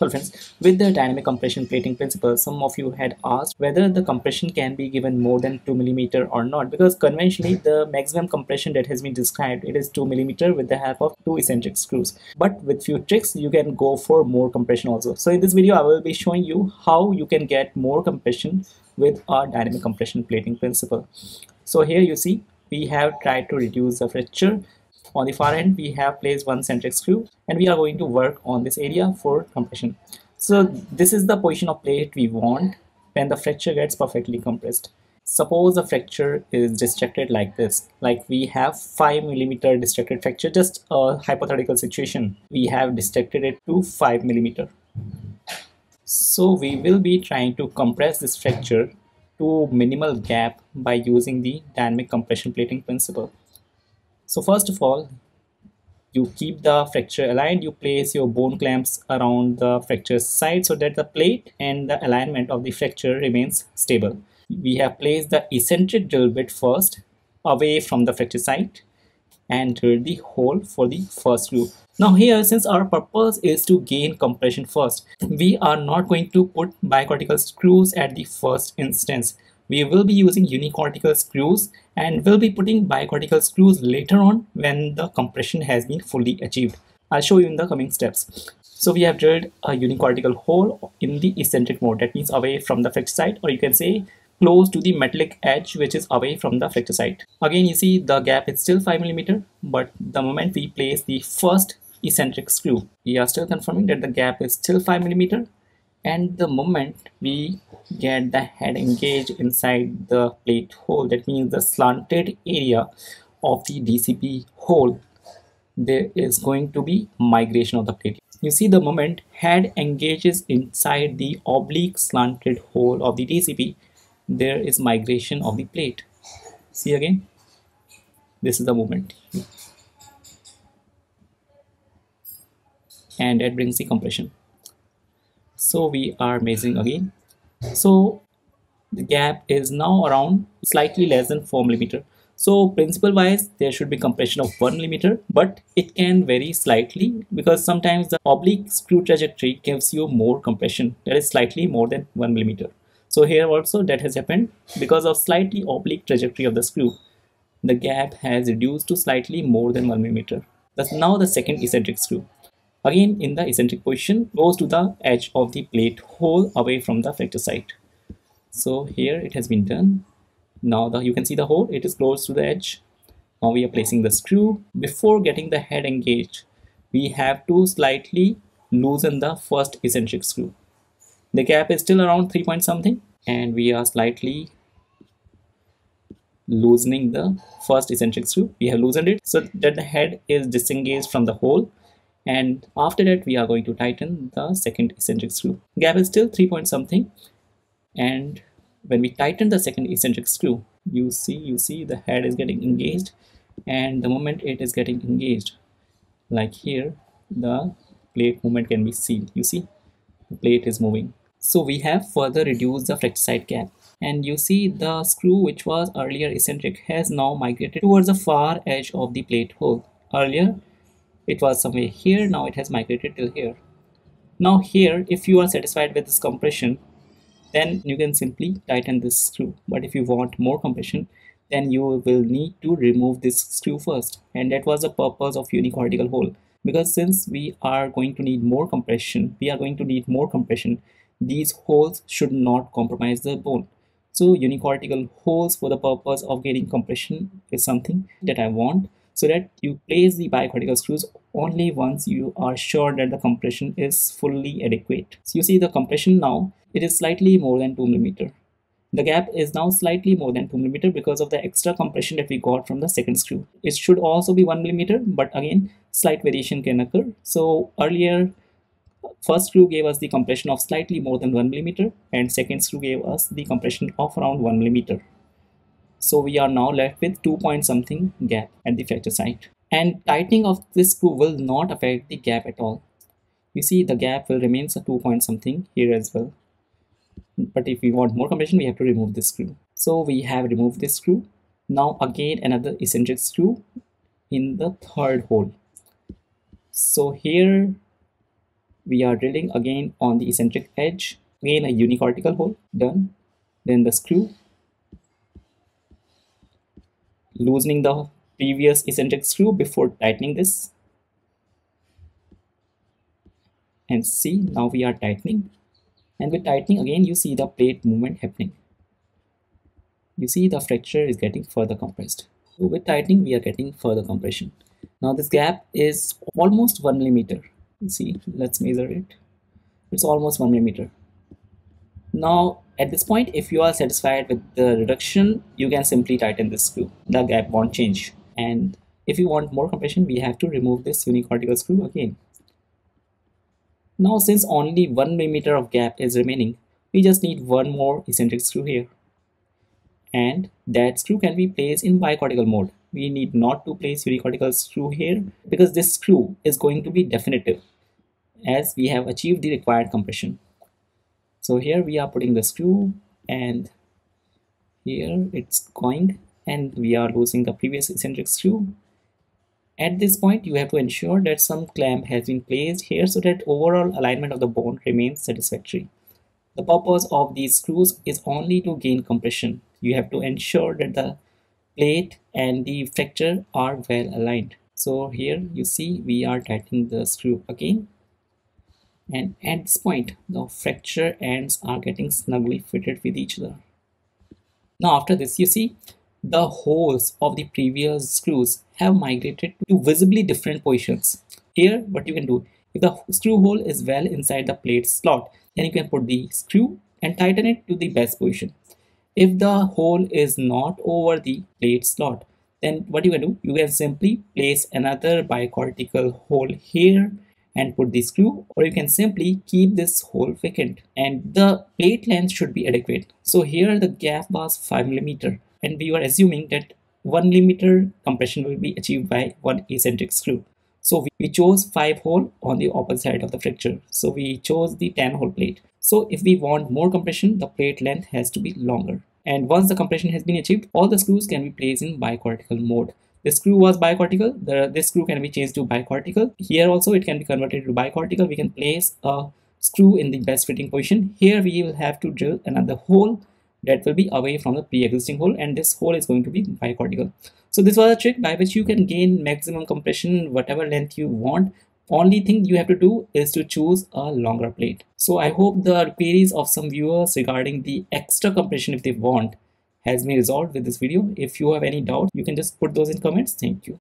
Well friends, with the dynamic compression plating principle, some of you had asked whether the compression can be given more than 2 millimeter or not because conventionally the maximum compression that has been described it is 2 millimeter with the help of two eccentric screws. But with few tricks you can go for more compression also. So in this video I will be showing you how you can get more compression with our dynamic compression plating principle. So here you see we have tried to reduce the fracture on the far end we have placed one centric screw and we are going to work on this area for compression. So this is the position of plate we want when the fracture gets perfectly compressed. Suppose the fracture is distracted like this like we have 5 millimeter distracted fracture just a hypothetical situation. We have distracted it to 5 millimeter. So we will be trying to compress this fracture to minimal gap by using the dynamic compression plating principle so first of all, you keep the fracture aligned, you place your bone clamps around the fracture site so that the plate and the alignment of the fracture remains stable. We have placed the eccentric drill bit first away from the fracture site and drill the hole for the first screw. Now here, since our purpose is to gain compression first, we are not going to put bicortical screws at the first instance we will be using unicortical screws and we'll be putting bicortical screws later on when the compression has been fully achieved. I'll show you in the coming steps. So we have drilled a unicortical hole in the eccentric mode that means away from the fracture site or you can say close to the metallic edge which is away from the fracture site. Again you see the gap is still 5 millimeter, but the moment we place the first eccentric screw we are still confirming that the gap is still 5 millimeter and the moment we get the head engaged inside the plate hole that means the slanted area of the DCP hole there is going to be migration of the plate. You see the moment head engages inside the oblique slanted hole of the DCP there is migration of the plate. See again? This is the moment. And that brings the compression so we are measuring again. So the gap is now around slightly less than 4 millimeter. So principle wise there should be compression of 1 millimeter but it can vary slightly because sometimes the oblique screw trajectory gives you more compression that is slightly more than 1 millimeter. So here also that has happened. Because of slightly oblique trajectory of the screw the gap has reduced to slightly more than 1 millimeter. That's now the second eccentric screw again in the eccentric position close to the edge of the plate hole away from the fracture site. So here it has been done. Now the you can see the hole. It is close to the edge. Now we are placing the screw. Before getting the head engaged we have to slightly loosen the first eccentric screw. The gap is still around 3 point something and we are slightly loosening the first eccentric screw. We have loosened it so that the head is disengaged from the hole and after that we are going to tighten the second eccentric screw. Gap is still 3 point something. And when we tighten the second eccentric screw you see you see the head is getting engaged. And the moment it is getting engaged like here the plate movement can be seen. You see the plate is moving. So we have further reduced the fracture site gap. And you see the screw which was earlier eccentric has now migrated towards the far edge of the plate hole. Earlier it was somewhere here. Now it has migrated till here. Now here if you are satisfied with this compression then you can simply tighten this screw. But if you want more compression then you will need to remove this screw first. And that was the purpose of unicortical hole. Because since we are going to need more compression we are going to need more compression these holes should not compromise the bone. So unicortical holes for the purpose of getting compression is something that I want so that you place the bicortical screws only once you are sure that the compression is fully adequate. So you see the compression now, it is slightly more than 2 millimeter. The gap is now slightly more than 2 millimeter because of the extra compression that we got from the second screw. It should also be 1 millimeter, but again, slight variation can occur. So earlier, first screw gave us the compression of slightly more than 1 millimeter and second screw gave us the compression of around 1 millimeter. So we are now left with 2 point something gap at the fracture site. And tightening of this screw will not affect the gap at all. You see the gap will remain a 2 point something here as well. But if we want more compression, we have to remove this screw. So we have removed this screw. Now again another eccentric screw in the third hole. So here we are drilling again on the eccentric edge again a unicortical hole done then the screw loosening the previous eccentric screw before tightening this. And see now we are tightening. And with tightening again you see the plate movement happening. You see the fracture is getting further compressed. So with tightening we are getting further compression. Now this gap is almost one millimeter. See let's measure it. It's almost one millimeter. Now at this point if you are satisfied with the reduction you can simply tighten this screw. The gap won't change. And if you want more compression we have to remove this unicortical screw again. Now since only one millimeter of gap is remaining we just need one more eccentric screw here. And that screw can be placed in bicortical mode. We need not to place unicortical screw here because this screw is going to be definitive as we have achieved the required compression so here we are putting the screw and here it's going and we are losing the previous eccentric screw. At this point you have to ensure that some clamp has been placed here so that overall alignment of the bone remains satisfactory. The purpose of these screws is only to gain compression. You have to ensure that the plate and the fracture are well aligned. So here you see we are tightening the screw again and at this point the fracture ends are getting snugly fitted with each other. Now after this you see the holes of the previous screws have migrated to visibly different positions. Here what you can do if the screw hole is well inside the plate slot then you can put the screw and tighten it to the best position. If the hole is not over the plate slot then what you can do you can simply place another bicortical hole here and put the screw or you can simply keep this hole vacant. And the plate length should be adequate. So here the gap was 5 millimeter. And we were assuming that 1 millimeter compression will be achieved by one eccentric screw. So we chose 5 hole on the opposite side of the fracture. So we chose the 10 hole plate. So if we want more compression the plate length has to be longer. And once the compression has been achieved all the screws can be placed in bicortical mode the screw was bicortical. The this screw can be changed to bicortical. Here also it can be converted to bicortical. We can place a screw in the best fitting position. Here we will have to drill another hole that will be away from the pre-existing hole and this hole is going to be bicortical. So this was a trick by which you can gain maximum compression whatever length you want. Only thing you have to do is to choose a longer plate. So i hope the queries of some viewers regarding the extra compression if they want has been resolved with this video. If you have any doubt you can just put those in comments. Thank you